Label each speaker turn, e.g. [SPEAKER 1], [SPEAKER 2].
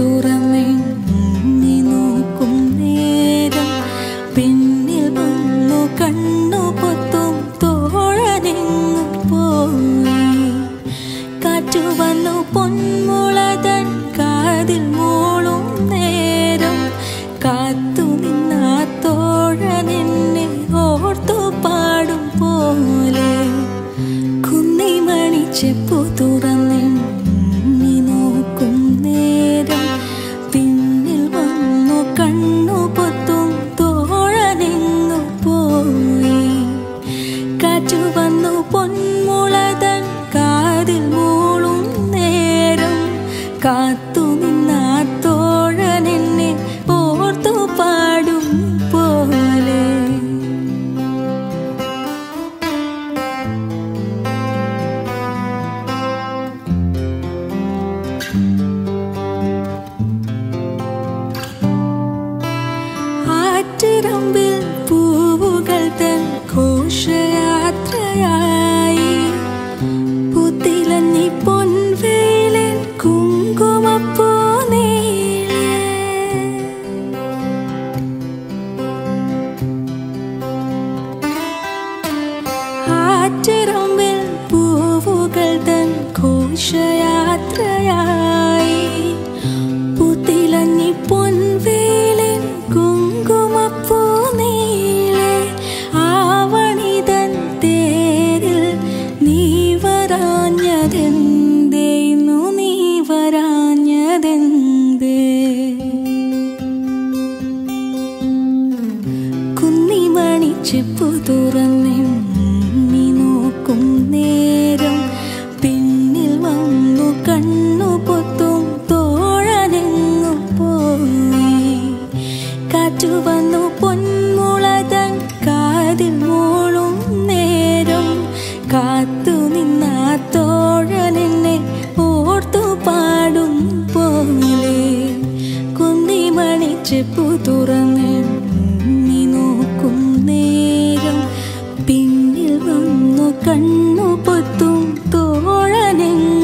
[SPEAKER 1] തുറന്നേ നീ നോക്കും നേരം. പിന്നിൽ വന്നു കണ്ണു പൊത്തും തോഴനെങ്ങു പോയി. കാറ്റു വന്നു പൊന്മുളതൻ കാതിൽ മൂളും നേരം. കാത്തു നിന്ന തോഴനെന്നെ ഓർത്തു പാടും പോലെ. കുന്നിമണി ചെപ്പു വന്നു പൊന്മുളതൻ കാതിൽ മൂളും നേരം കാത്തു ആറ്റിറമ്പിൽ പൂവുകൾ തൻ ഘോഷയാത്രയായി. പുത്തിലഞ്ഞി പൊൻവേലിൻ കുങ്കുമപ്പൂ നീളെ ആവണിതൻ തേരിൽ നീ വരാഞ്ഞതെന്തേന്നു നീ വരാഞ്ഞതെന്തേ? കുന്നിമണി ചെപ്പു വാഴ്പു തുറന്നി നോക്കും നേരം. പിന്നിൽ വന്നു കണ്ണു പൊത്തും തോഴനെങ്ങ